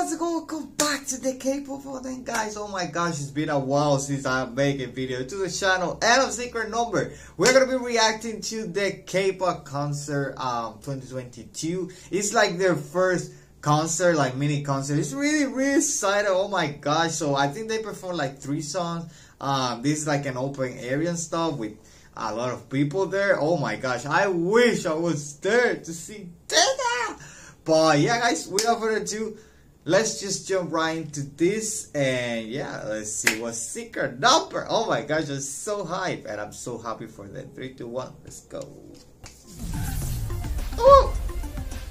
what's Welcome back to the K-pop then guys. Oh my gosh, it's been a while since I made a video to the channel and of secret number. We're gonna be reacting to the K-pop concert um 2022. It's like their first concert, like mini concert. It's really, really excited. Oh my gosh. So I think they performed like three songs. Um this is like an open area and stuff with a lot of people there. Oh my gosh. I wish I was there to see that. But yeah guys, without further ado let's just jump right into this and yeah let's see what secret number. Oh my gosh i'm so hyped and i'm so happy for that. Three two one let's go. Oh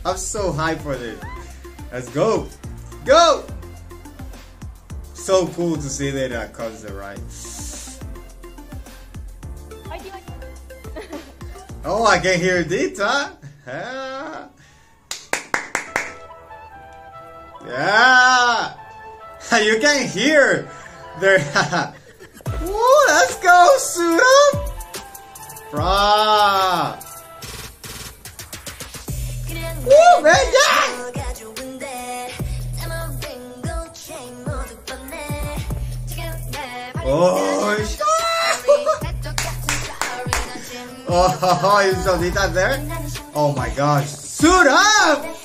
i'm so hyped for this. Let's go. Go! So cool to see that at concert right? Oh i can hear Dita Yeah! You can hear there. Woo, let's go, suit up! Bruh! Woo, man, yeah! Oh, oh, oh, oh you saw that there? Oh my gosh, suit up!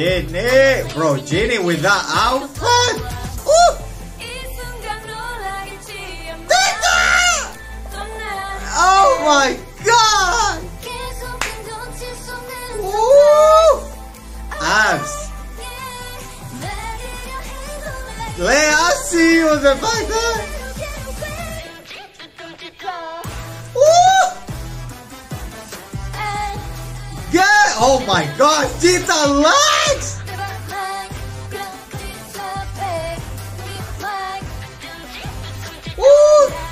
Jinny, bro, Jinny with that outfit. Ooh. Oh my god! Ooh. Abs. Lea, I see you the back there. Oh my gosh, Dita legs!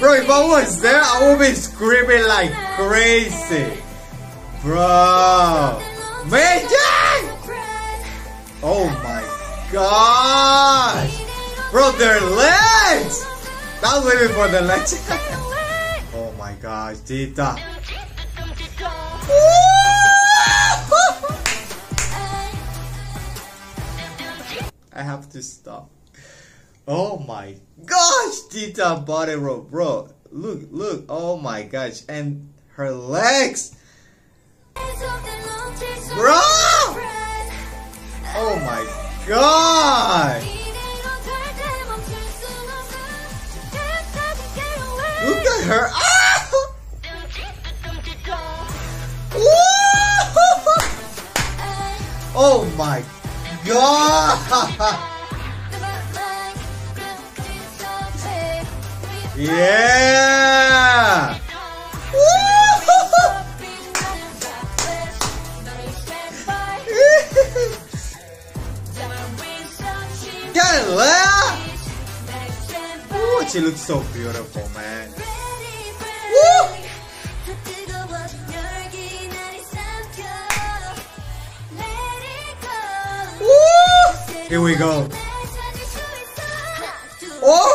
Bro, if I was there, I would be screaming like crazy. Bro. Major! Oh my gosh! Bro, their legs! Not living for the legs. oh my gosh, Dita. I have to stop. Oh my gosh, Dita body roll, bro. Look, look, oh my gosh. And her legs. Bro! Oh my god! Look at her. Ah! oh my god! yeah! Lea! Ooh, she looks so beautiful, man. Woo! Here we go. Oh!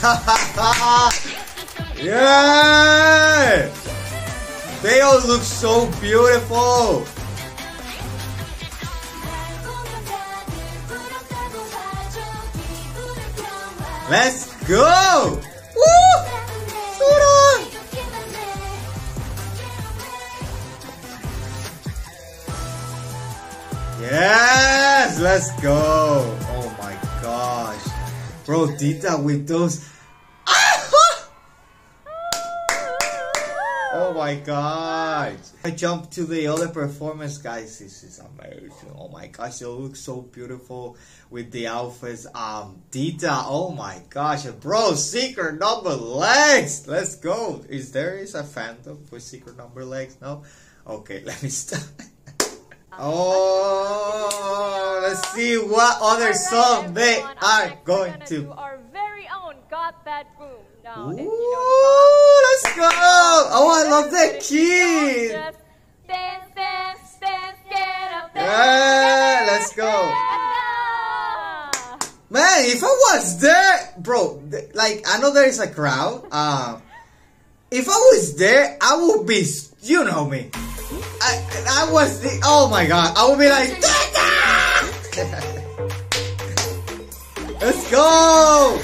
yeah! They all look so beautiful. Let's go! Yes, let's go. Oh my gosh. Bro, Dita with those. Oh my god. I jumped to the other performance, guys. This is amazing. Oh my gosh, it looks so beautiful with the outfits. Um, Dita, oh my gosh. Bro, secret number legs. Let's go. Is there is a fandom for secret number legs? No? Okay, let me stop. Oh, let's see what other song they are going to. Our very own Got That Boom. Now, Ooh, if you know let's go! Oh, I love that kid. Yeah, let's go. Man, if I was there, bro, like I know there is a crowd. Um, if I was there, I would be, you know me. I, I was the, oh my god, I would be like, let's go!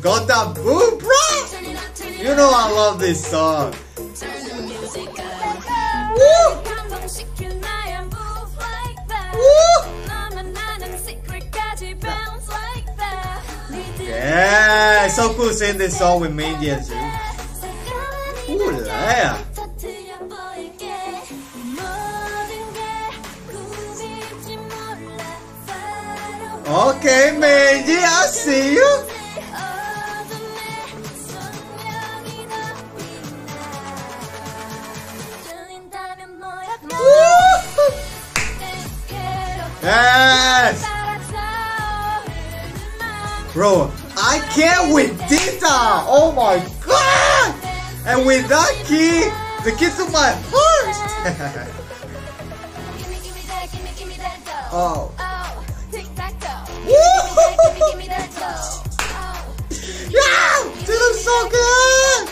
Got that boom, bro! You know I love this song. Woo! Yeah, so cool seeing this song with Minji and Zuu. Ooh, yeah. Okay, Minji, I see you. Yes! Bro, I can't with Dita! Oh my god! And with that key, the key to my heart! oh. Yeah! Looks so good!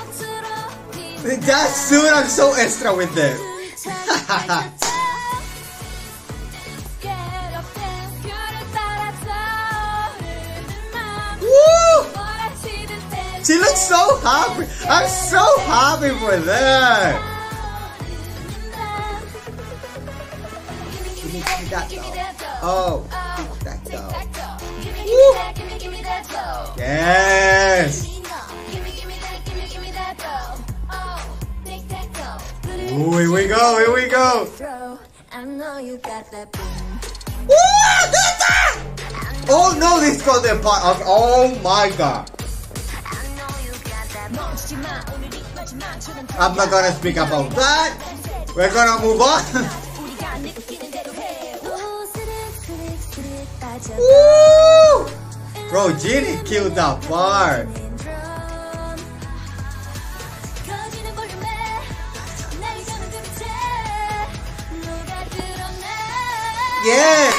That's dude, I'm so extra with it. Woo! She looks so happy. I'm so happy for that. Give me, give me that. Oh, that though. Woo! Yeah. Ooh, here we go, here we go. Ooh. Oh no, this got the part. Oh my god. I'm not gonna speak about that. We're gonna move on. Bro, Jinny killed that part. 는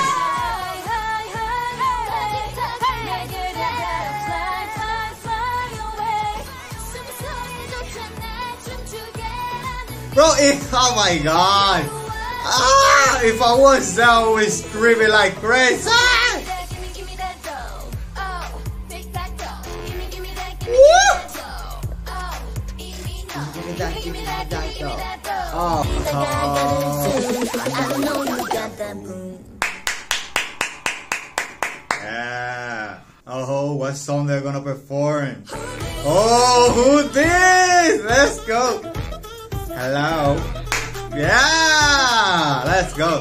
Bro, if, oh my god. Ah, if I was there, I would screaming like crazy. Ah! Gimme, gimme that dough. Oh, tic tac toe. Gimme, gimme that, gimme, Woo! gimme that dough. Oh, Boom. Yeah. Oh, what song they're gonna perform? Oh, who this? Let's go. Hello. Yeah, let's go.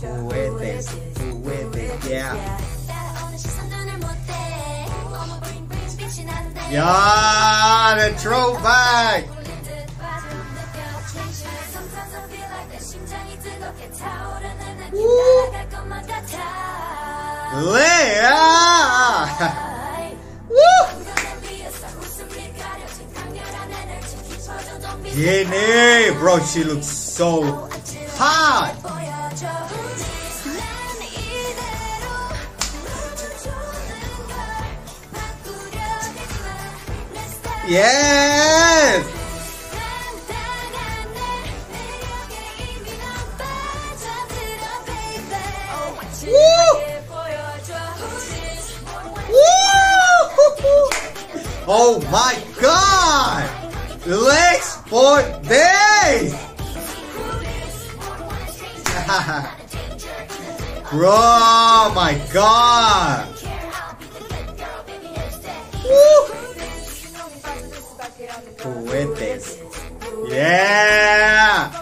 Who is this? Who is this? Yeah. Yeah, the throwback. Woo. Yeah. Woo. Jinny, bro, she looks so hot. 여줘 Woo! Woo! Oh my god! Legs for days! Bro, oh my god! Woo! Juguetes. Yeah.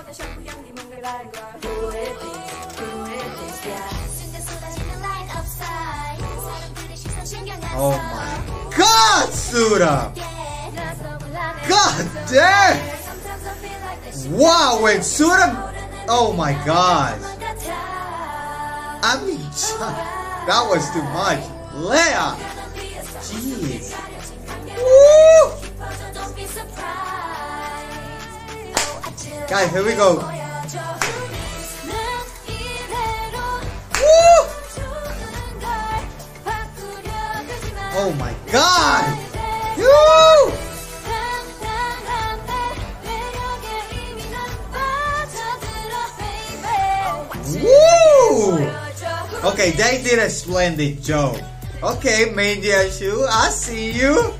Oh my God, Suda! God damn! Wow, when Suda. Oh my God! I mean, that was too much. Leia! Jeez. Woo! Guys, here we go. Woo! Oh my god! Oh, Woo! Woo! Okay, they did a splendid job. Okay, Minji Zuu, I see you.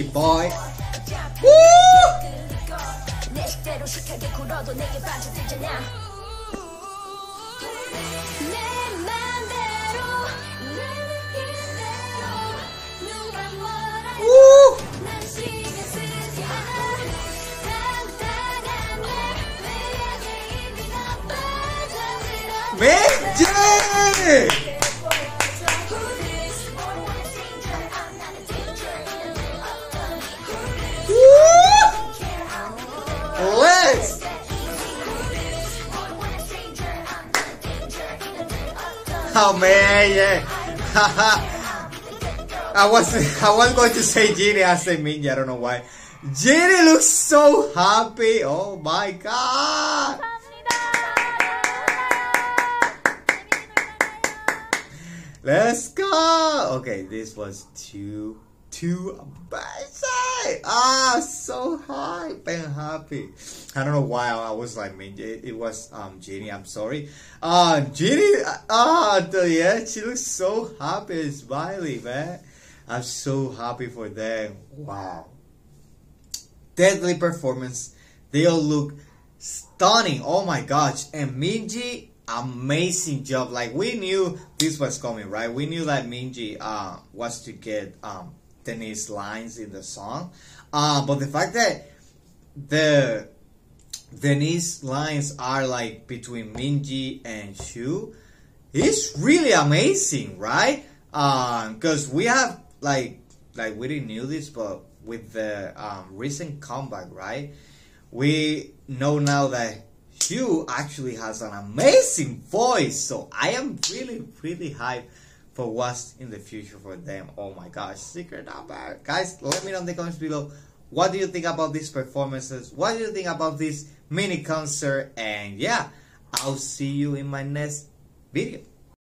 nasty boy. Woo! 왜? 제! Oh man, yeah. I was I was going to say Jinny, I said Minji, I don't know why. Jinny looks so happy. Oh my god. Let's go. Okay, this was too too amazing. Ah, so hype and happy. I don't know why I was like Minji. It, it was um Jinny. I'm sorry. Uh, Jinny. Ah, the yeah, she looks so happy and smiley, man. I'm so happy for them. Wow. Deadly performance. They all look stunning. Oh my gosh. And Minji, amazing job. Like we knew this was coming, right? We knew that Minji uh, was to get um, Denise lines in the song. Uh, but the fact that the Denise lines are like between Minji and Zuu is really amazing, right? Because we have like like we didn't knew this, but with the um, recent comeback, right? We know now that Hugh actually has an amazing voice, so I am really, really hyped for what's in the future for them. Oh my gosh, secret number. Guys, let me know in the comments below. What do you think about these performances? What do you think about this mini concert? And yeah, I'll see you in my next video.